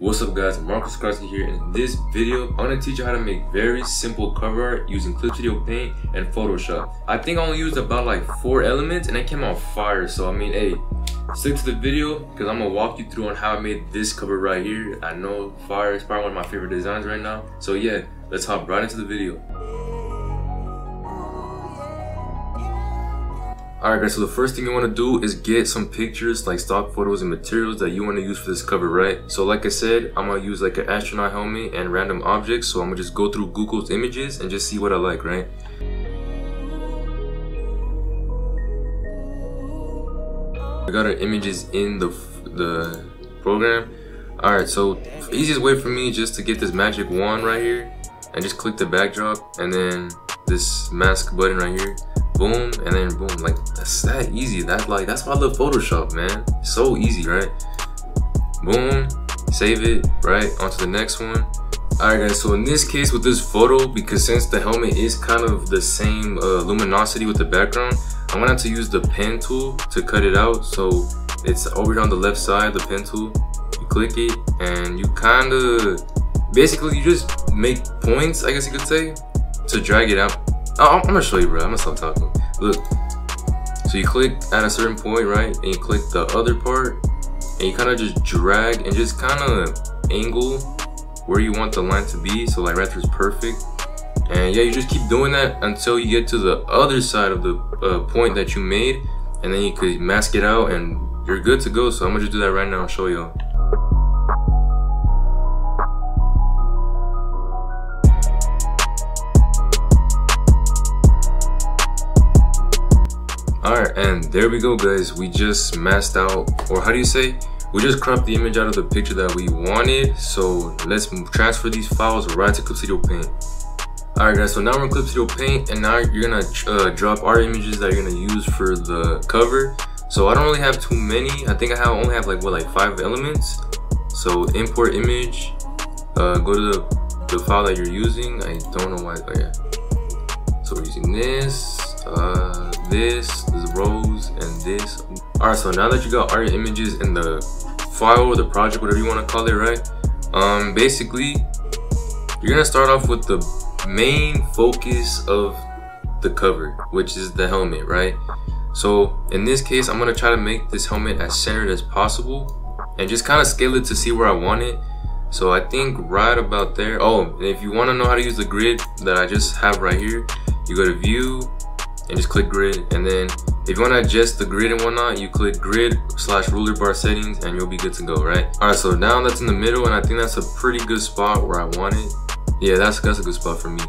What's up guys, Marcos Croskey here in this video, I'm to teach you how to make very simple cover art using Clip Studio Paint and Photoshop. I think I only used about like 4 elements and it came out fire, so I mean hey, stick to the video because I'm to walk you through on how I made this cover right here. I know fire is probably one of my favorite designs right now, so yeah, let's hop right into the video. Alright guys, so the first thing you want to do is get some pictures like stock photos and materials that you want to use for this cover, right? So like I said, I'm going to use like an astronaut helmet and random objects. So I'm going to just go through Google's images and just see what I like, right? I got our images in the, the program. Alright, so easiest way for me just to get this magic wand right here and just click the backdrop and then this mask button right here boom, and then boom. Like that's that easy. That's like that's why I love Photoshop, man. So easy, right? Boom, save it, right? Onto the next one. Alright guys, so in this case with this photo, because since the helmet is kind of the same uh, luminosity with the background, I'm gonna have to use the pen tool to cut it out. So it's over here on the left side, the pen tool. You click it and you kind of, basically you just make points, I guess you could say, to drag it out Oh, I'm gonna show you, bro. I'm gonna stop talking. Look. So you click at a certain point, right? And you click the other part, and you kind of just drag and just kind of angle where you want the line to be. So like right there is perfect. And yeah, you just keep doing that until you get to the other side of the uh, point that you made, and then you could mask it out, and you're good to go. So I'm gonna just do that right now and show y'all. Alright, and there we go guys. We just masked out, or how do you say? We just cropped the image out of the picture that we wanted. So let's transfer these files right to Clip Studio Paint. Alright guys, so now we're in Clip Studio Paint and now you're gonna uh, drop our images that you're gonna use for the cover. So I don't really have too many. I think I have only have like what like five elements. So import image, uh, go to the, the file that you're using. I don't know why, oh yeah. So we're using this, uh, this, this this. Alright, so now that you got all your images in the file the project, whatever you want to call it, right? Um, basically, you're gonna start off with the main focus of the cover, which is the helmet, right? So in this case, I'm gonna try to make this helmet as centered as possible and just kind of scale it to see where I want it. So I think right about there. Oh, if you want to know how to use the grid that I just have right here, you go to view, and just click grid and then if you want to adjust the grid and whatnot you click grid slash ruler bar settings and you'll be good to go right? All right so now that's in the middle and i think that's a pretty good spot where i want it. Yeah that's that's a good spot for me.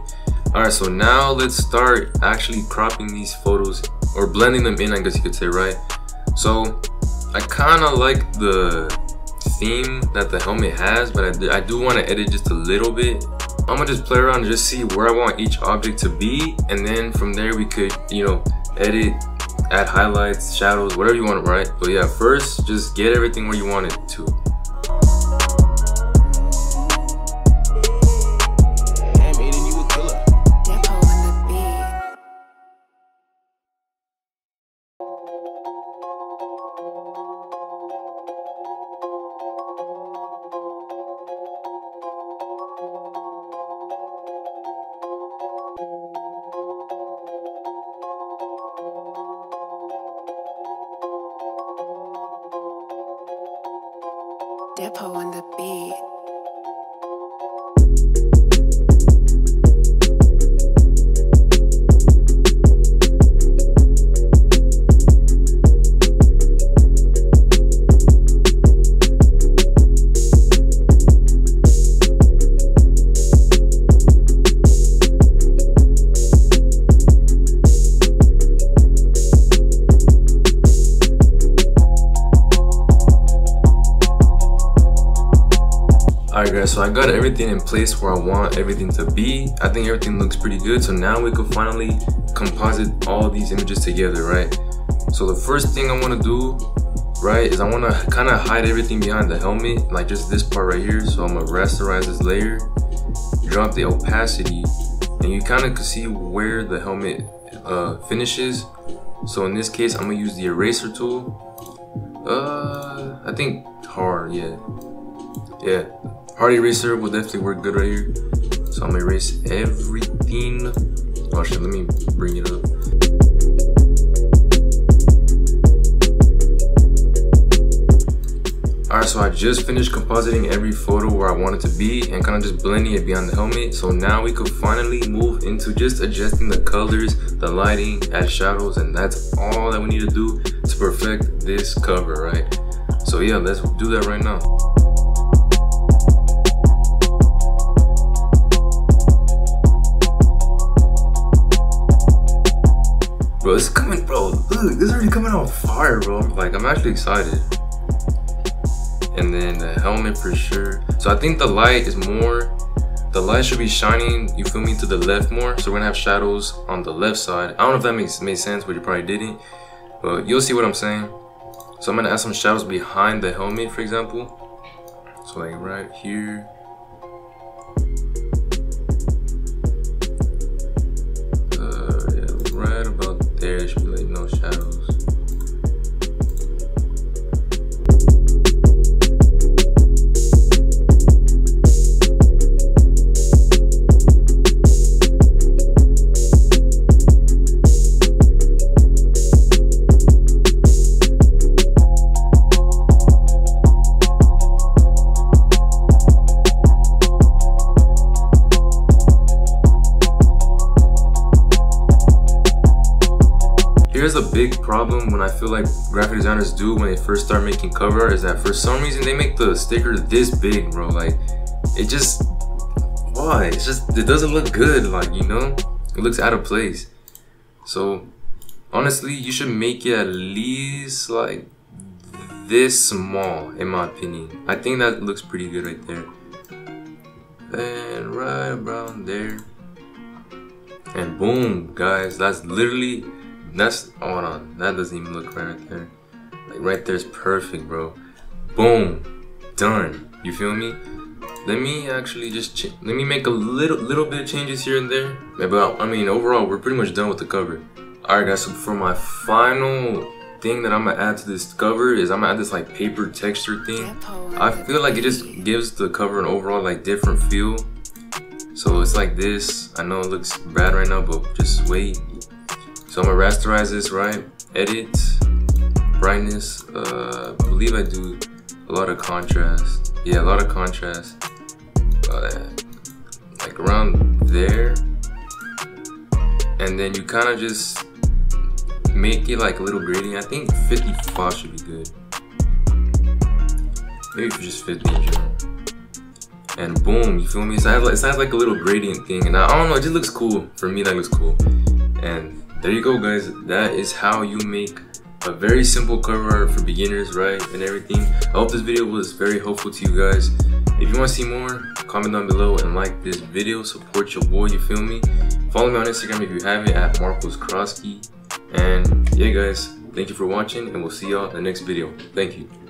All right so now let's start actually cropping these photos or blending them in i guess you could say right? So i kind of like the theme that the helmet has but i, I do want to edit just a little bit. I'm gonna just play around and just see where I want each object to be and then from there we could, you know, edit, add highlights, shadows, whatever you want, right? But yeah, first just get everything where you want it to. Depo on the beat. Alright guys, so I got everything in place where I want everything to be. I think everything looks pretty good. So now we can finally composite all these images together, right? So the first thing I want to do, right, is I want to kind of hide everything behind the helmet, like just this part right here. So I'm going to rasterize this layer, drop the opacity, and you kind of can see where the helmet uh, finishes. So in this case, I'm going to use the eraser tool. Uh, I think hard, yeah yeah, hard eraser will definitely work good right here. So I'm gonna erase everything. Oh shit, let me bring it up. Alright, so I just finished compositing every photo where I wanted to be and kind of just blending it behind the helmet. So now we could finally move into just adjusting the colors, the lighting, add shadows, and that's all that we need to do to perfect this cover, right? So yeah, let's do that right now. This is already coming out fire, bro. Like, I'm actually excited and then the helmet for sure. So I think the light is more, the light should be shining, you feel me, to the left more. So we're gonna have shadows on the left side. I don't know if that makes made sense, but you probably didn't. But you'll see what I'm saying. So I'm gonna add some shadows behind the helmet, for example. So like right here. Here's a big problem when I feel like graphic designers do when they first start making cover art is that for some reason they make the sticker this big, bro. Like, it just, why? It's just, it doesn't look good, like, you know? It looks out of place. So, honestly, you should make it at least like this small, in my opinion. I think that looks pretty good right there. And right around there. And boom, guys, that's literally that's hold on. That doesn't even look right, right there. Like right there's perfect, bro. Boom, done. You feel me? Let me actually just let me make a little little bit of changes here and there. But I mean, overall, we're pretty much done with the cover. Alright, guys. So for my final thing that I'm gonna add to this cover is I'm gonna add this like paper texture thing. I feel like it just gives the cover an overall like different feel. So it's like this. I know it looks bad right now, but just wait. So I'm gonna rasterize this, right? Edit, brightness, uh, I believe I do a lot of contrast. Yeah, a lot of contrast. Uh, like around there. And then you kind of just make it like a little gradient. I think 55 should be good. Maybe just 50 in general. And boom, you feel me? It sounds like, it sounds like a little gradient thing. And I, I don't know, it just looks cool. For me, that looks cool. And there you go guys. That is how you make a very simple cover art for beginners right and everything. I hope this video was very helpful to you guys. If you want to see more comment down below and like this video. Support your boy you feel me? Follow me on instagram if you haven't at marcos Croskey. and yeah guys thank you for watching and we'll see y'all in the next video. Thank you